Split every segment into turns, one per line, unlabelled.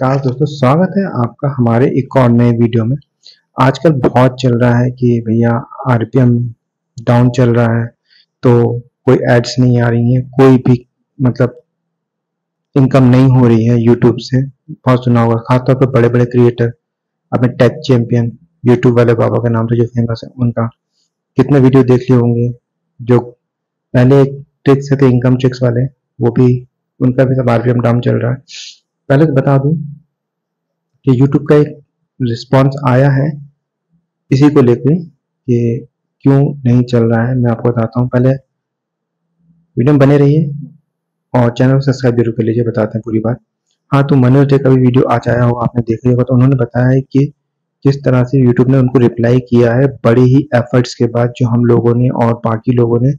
नमस्कार दोस्तों, स्वागत है आपका हमारे एक और नए वीडियो में। आजकल बहुत चल रहा है कि भैया आरपीएम डाउन चल रहा है तो कोई एड्स नहीं आ रही है, कोई भी मतलब इनकम नहीं हो रही है यूट्यूब से। बहुत सुना होगा, खासतौर पर बड़े बड़े क्रिएटर अपने टेक चैंपियन यूट्यूब वाले बाबा के नाम से जो फ़ेमस है, उनका। कितने वीडियो देख लिए होंगे, जो पहले ट्रिक्स थे इनकम ट्रिक्स वाले, वो भी, उनका भी सब आरपीएम डाउन चल रहा है। पहले तो बता दूँ कि YouTube का एक रिस्पॉन्स आया है। इसी को लेकर कि क्यों नहीं चल रहा है, मैं आपको बताता हूँ। पहले वीडियो बने रहिए और चैनल को सब्सक्राइब ज़रूर कर लीजिए, बताते हैं पूरी बात। हाँ तो मनोज डे का भी वीडियो आ जाया होगा, आपने देख होगा। तो उन्होंने बताया है कि किस तरह से यूट्यूब ने उनको रिप्लाई किया है बड़े ही एफर्ट्स के बाद जो हम लोगों ने और बाकी लोगों ने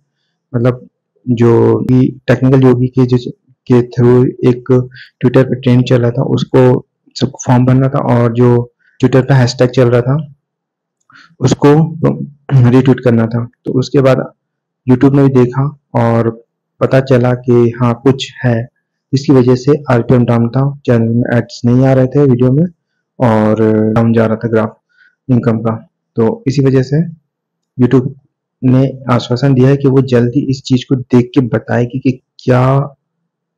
मतलब जो भी टेक्निकल भी की जो के थ्रू एक ट्विटर पे ट्रेंड चल रहा था, उसको सबको फॉर्म भरना था और जो ट्विटर पे हैशटैग चल रहा था, उसको रिट्वीट करना था। तो उसके बाद यूट्यूब ने भी देखा और पता चला कि हाँ कुछ है। इसकी वजह से आरपीएम डाउन था। चैनल में एड्स नहीं आ रहे थे वीडियो में और डाउन जा रहा था ग्राफ इनकम का। तो इसी वजह से यूट्यूब ने आश्वासन दिया है कि वो जल्दी इस चीज़ को देख के बताएगी कि क्या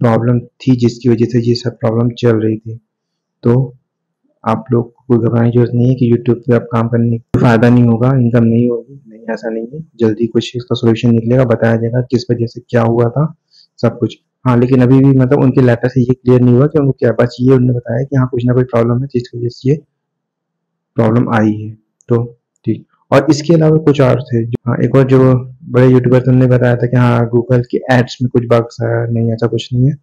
प्रॉब्लम थी, जिसकी वजह से ये सब प्रॉब्लम चल रही थी। तो आप लोग को घबराने की ज़रूरत नहीं है कि यूट्यूब पे आप काम करने का फ़ायदा नहीं होगा इनकम नहीं होगी, नहीं, ऐसा नहीं है। जल्दी कुछ इसका सोल्यूशन निकलेगा, बताया जाएगा किस वजह से क्या हुआ था, सब कुछ। हाँ लेकिन अभी भी मतलब उनके लेटर से ये क्लियर नहीं हुआ कि उनको क्या, बस ये उन्होंने बताया कि हाँ कुछ ना कोई प्रॉब्लम है, जिसकी वजह से ये प्रॉब्लम आई है। तो ठीक। और इसके अलावा कुछ और थे हाँ एक और जो बड़े यूट्यूबर तुमने बताया था कि हाँ गूगल के एड्स में कुछ बग्स है नहीं, ऐसा कुछ नहीं है।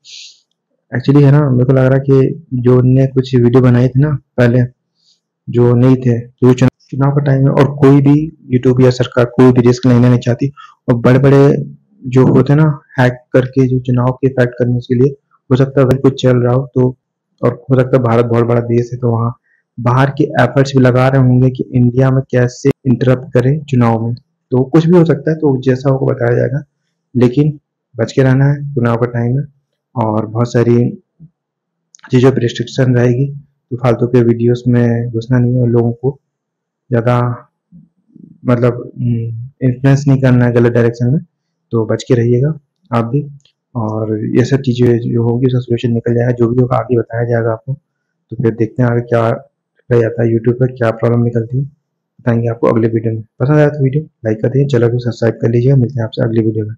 एक्चुअली है ना, मेरे को लग रहा है कि जो उनने कुछ वीडियो बनाई थी ना पहले, जो नहीं थे तो चुनाव का टाइम है और कोई भी यूट्यूब या सरकार कोई भी रिस्क लेना नहीं चाहती। और बड़े बड़े जो होते ना हैक करके जो चुनाव के इफ़ेक्ट करने के लिए, हो सकता है अगर कुछ चल रहा हो तो और हो सकता है भारत बहुत बड़ा देश है तो वहाँ बाहर के एफर्ट्स भी लगा रहे होंगे कि इंडिया में कैसे इंटरप्ट करें चुनाव में। तो कुछ भी हो सकता है तो जैसा होगा बताया जाएगा। लेकिन बच के रहना है चुनाव का टाइम है और बहुत सारी चीज़ों पर रिस्ट्रिक्शन रहेगी। तो फालतू के वीडियोस में घुसना नहीं है और लोगों को ज़्यादा मतलब इन्फ्लुएंस नहीं करना है गलत डायरेक्शन में। तो बच के रहिएगा आप भी। और ये सब चीज़ें जो होगी, उसका सोल्यूशन निकल जाएगा। जो भी होगा, आगे बताया जाएगा आपको। तो फिर देखते हैं आगे क्या रह जाता है यूट्यूब पर, क्या प्रॉब्लम निकलती है। बताएँगे आपको अगले वीडियो में। पसंद आया तो वीडियो लाइक कर दीजिए, चैनल को सब्सक्राइब कर लीजिए मिलते हैं आपसे अगली वीडियो में।